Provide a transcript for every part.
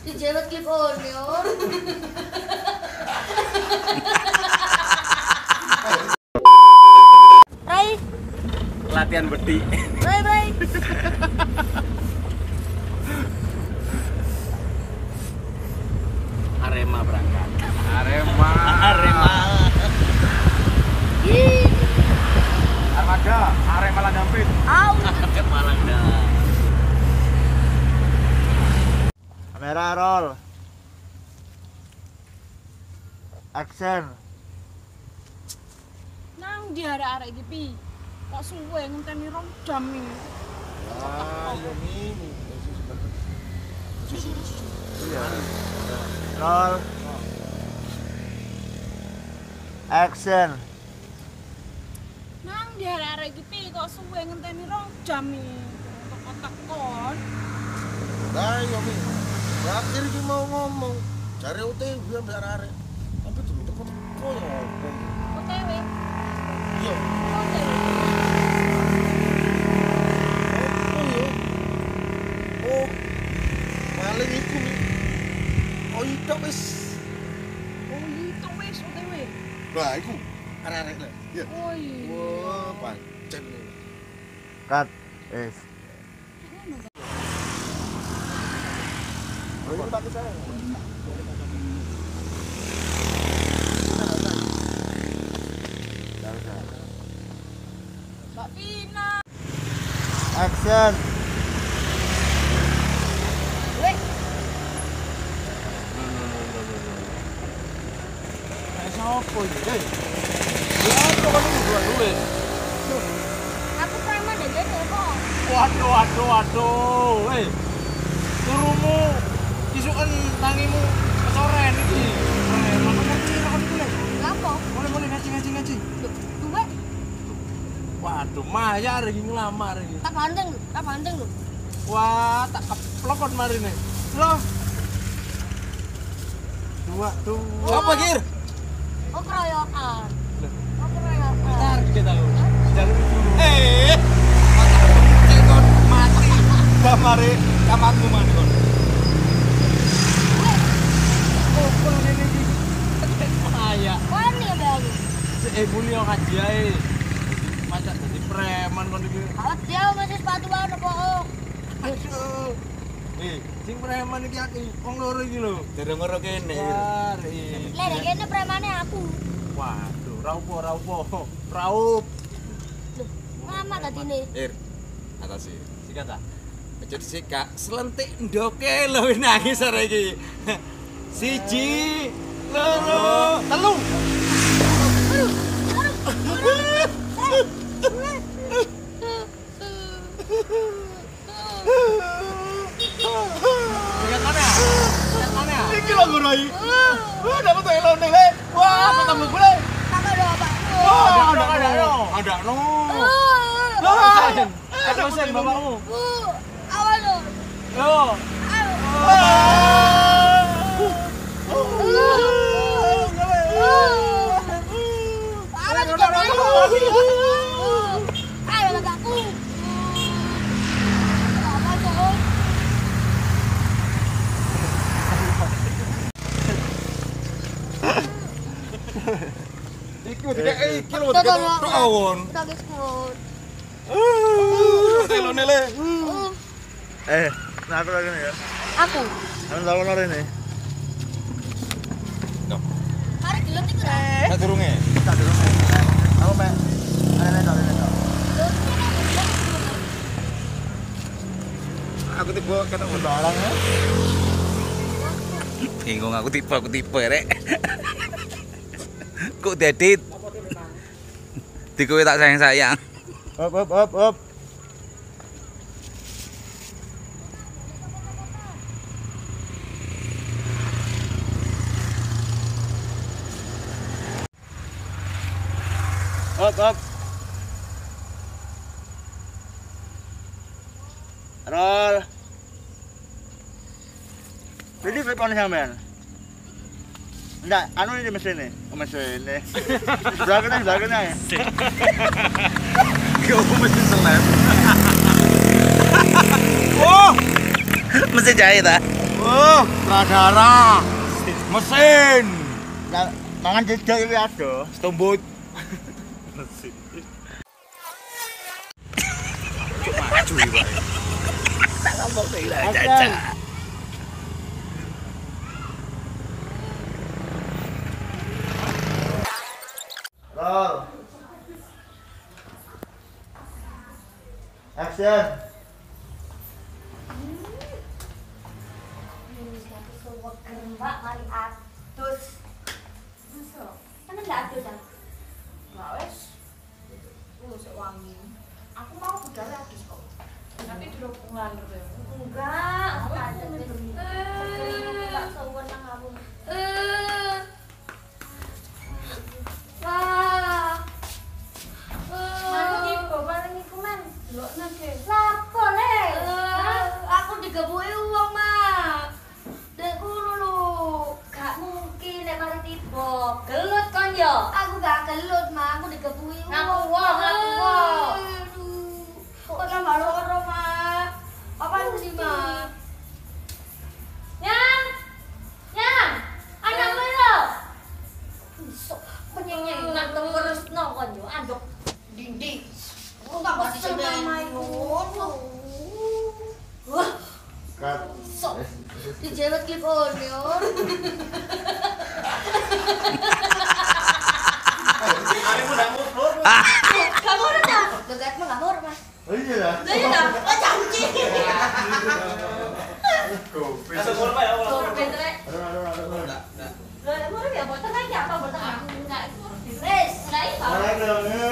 Dijewet klip on yo. Rai, Latihan beti. Rai, Rai. Kamera roll. Action. Nang di arek-arek iki pi. Kok suwe ngenteni rong jam iki. Roll. Action. Nang di arek-arek iki pi kok suwe ngenteni rong jam iki. Kotak kon. Lah iya mi. Terakhir iki mau ngomong. Cari UTW ambek arek. Tapi teko ya apa? OTW. Iya. OTW. Oh iya. Oh. Paling iku mi. Oh itu wis. Oh itu wis OTW. Lah iku arek-arek lah. Iya. Oh iya. Wah, pancen nih. Cut. Bagus saya. Mbak Vina. Action. Weh, Sopo iki? Eh. Ya apa kan lu dua duit? aku preman deh kok. Waduh, waduh, waduh. Eh. Turumu isukan tangimu kecoren iki. Eh, mana ngaji kan kuwi. Ngapa? Boleh boleh ngaji ngaji ngaji. Duwe, Waduh, mayar iki ngelamar iki. tak bandeng, tak bandeng lu. Wah, tak keplokon mari nih. Loh. Dua, dua. Apa, Gir? Oh keroyokan. Oh keroyokan. Bentar, kita tahu. Jalur itu. Eh. Cekon mati. Bah mari kamarmu mandi kon. Kalau ini iki. Kaya. Wani ya bang. Eh, muli yo ngaji ae. Macak dadi preman kon iki. Awak dia masih sepatu baru kok. Aduh. Eh, sing preman iki aku wong loro iki lho. Dereng ora kene. Mari. Lah kene premane aku. Waduh, raupo raupo. Raup. Loh, ngama tadi nih? Ir. Atas sih. Sikat ta? Aja selentik ndoke lho nangis arek iki. Siji, loro, Telu. Iki lho gurai. Wah, dapat tuh elon nih. Wah, kamu gue? Kakak ada apa? Oh, ada ada ada. Ada no. Dosen. Dosen bapakmu. Bu, awal lo. Yo. Awal juga dulu. Ayo kakakku. Apa tuh? Iki udah kayak iki lho, Tuh, udah tuh, kayak tuh. tahun. Udah guys, mod. Elon nih le. Uh, Eh, nah aku lagi nih ya. Aku. Kamu tahu iku ra. Saya turunnya. Tak dulu. Aku pengen. Ada nih, ada nih. Aku tiba kata Sembarang ya. Bingung aku tipe aku tipe rek. Kok dedit? Di kowe tak sayang-sayang. Up, up, up, up. Up, up. Roll. Jadi flip on sampean. Enggak, anu ini mesin nih, oh, mesin kena ya. Kau mesti seleb. oh, mesti jahit ah. Oh, sutradara. Mesin. Mangan jejak iki ada. Stumbut. Action. Roll. Action. Mbak, mari adus. Masuk. Kan enggak adus dah. Nggak wes. Sik wangi. Aku mau budal adus kok. Tapi diropungan lho. Enggak? Enggak sewenang aku. Eh. Wah. Manu Eh. tiba bareng iku Lapo le? Aku digebuki. Dek kulo lho. Gak mungkin nek mari tiba. Gelut kon yo. Aku gak gelut mah, aku digebuki. Ngaku ngaku. Kok loro mah? Apa sih mah? Yang, yang, anakmu lo. Sok penyanyi nang terus nongkon yo, andok dinding. Oh, tak Masih bosan sedang. mama yo. Wah, Cut. sok dijewet clip udah. Kamu udah dah? Mau mas? Oh iya. Udah ya? Oh janji. Mau ya botol lagi apa botol? Enggak, Res, Aduh, aduh, aduh, aduh.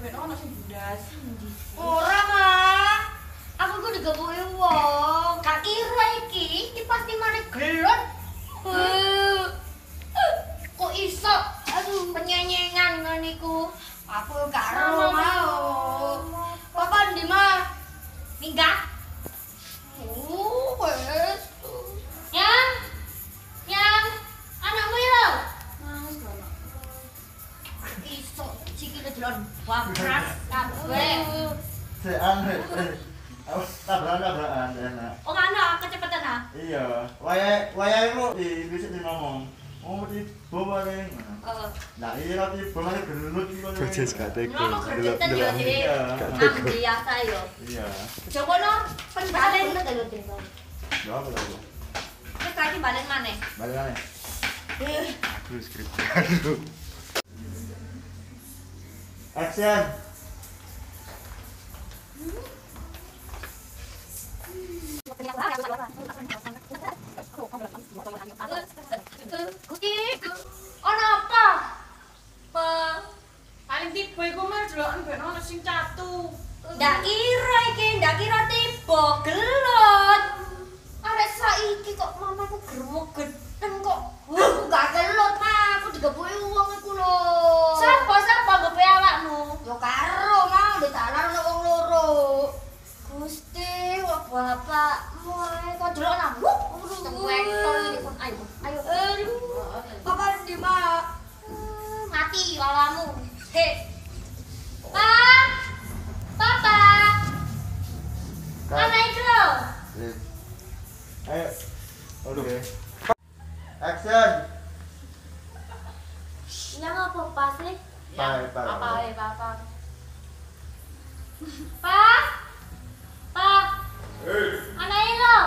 kena gebet ono sing bundas. Ora, Mak. Aku ku digebuki wong. Gak kira iki, iki pasti mari gelon. Kok iso? Aduh, penyenyengan ngono iku. Aku gak ero mau. Papa ndi, Mak? Minggat. Oh, wes. Yang? Yang? Anakmu? Nangis lho. Nak. Iso sikile delon wabras kabeh. Si aneh. eh. Awas, tabrakan, tabrakan, enak. Oh ana kecepatan ah. Iya, wayai wayai lu di di ngomong. Oh, di bawa. Eh, Nah, iya nanti bawa gelut gitu. Bocah gak tega. ngono. Iya. Biasa yo. Iya. Coba no penbalen lu telu dhewe. Gak apa. Terus lagi balen maneh. Balik mana? Eh, Aduh skrip. Action. Ana apa? Pa, Paling tiba iku mah deloken ben ono sing catu. ndak kira iki, ndak kira tiba gelut. Arek saiki kok mamaku germo Ya papa? Pak. Pak. Mana itu lo?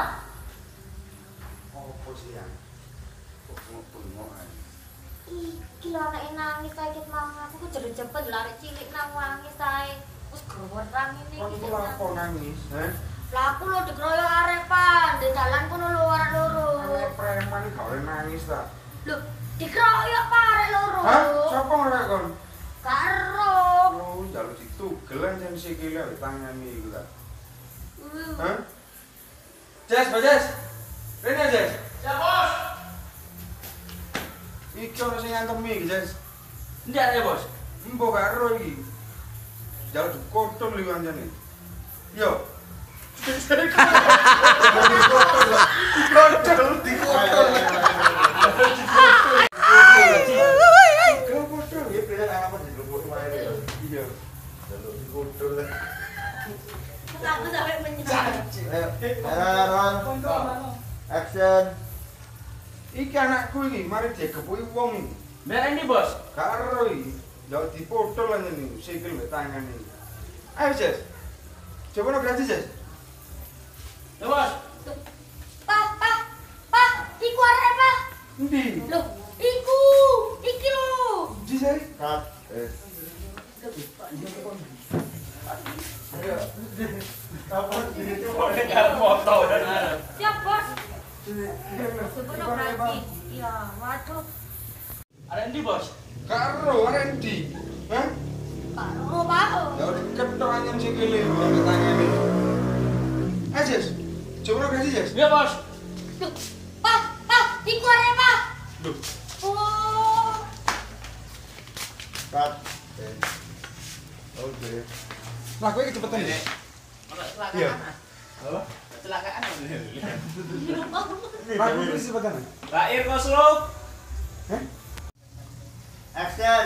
Apa sih ya? Kok bengok ae. Iki lho anake nangis kae ket mang aku ku jero-cepet lari cilik nang nangis kae. Wis gerwetang ini. Kok iku lapo nangis, he? Lah aku lho dikeroyok arek pan, di dalan kono lho arek loro. Arek preman nangis ta. Lho, arek. Hah? Sopo ngerek kon? Karo. Jalur situ gelan yang sikile ambek tangane iku ta. Hah? Jes, Bajes. Rene, Jes. Ya, Bos. Iki ono sing ngantemi iki, Jes. Ndak ya, Bos. Mbok karo iki. Jalur dikotong lho anjane. Yo. Dikotong, dikotong. Dikotong, iki, mari digepuki wong. Ini, Bos. Karo iki, jauh dipotol aja nih, sikil mbek tangan ini. Coba Jess. Ya, Bos. Loh, Pak, pak, arek pak. Loh. Oh, Cut. Oke. Lah, kowe kecepetan, Jess. Iya. Apa? Kecelakaan. Lah, kowe kecepetan. Lahir kok slow. Action.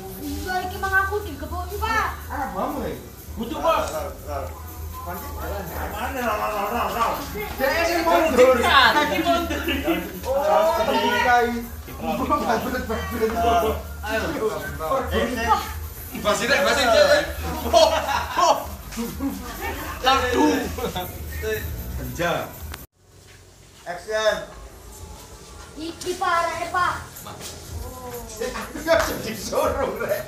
Iya, iki mang aku digebuki pak. Ah, mau nih. Butuh, Bos. Roll, roll. Dia sing mundur. Kaki mundur. Oh, deh, deh. Kerja. Action. Iki arek pak. Aku kan jadi showroom, Rek.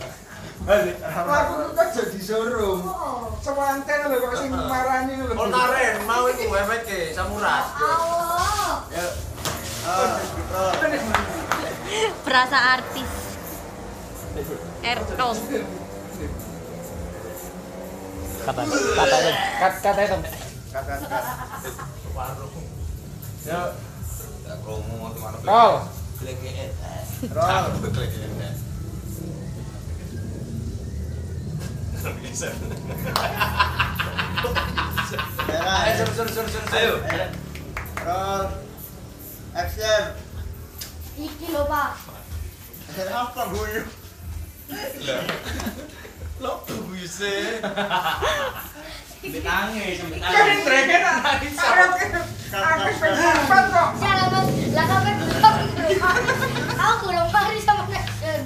Aku kan jadi showroom. Oh, Sewanten lho kok sing marani lho. Oltaren, mau itu efek samuras. Allah. Roll. Berasa artis. Erton. Kat katanya dong. Cut, cut, cut. Ya, Tak promo teman roll. Merah. Ayo, sur, sur, sur, sur, ayo. Roll. Action. Iki lho pak. Apa guyu? Lo bisa. Nangis, sampai Kan nangis. dreken anak sarap. Aku pengen kok. Salah mas, lah kapan? Aku belum pari sama Nation.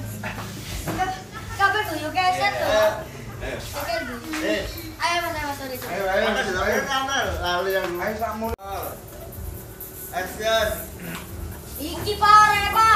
Kapan guyu keset tuh? Oke guyu. Eh, Ayo mas, ayo mas, sorry sorry. Ayo, ayo, ayo. Lalu yang Ayo mulu. Action. Iki pare pak.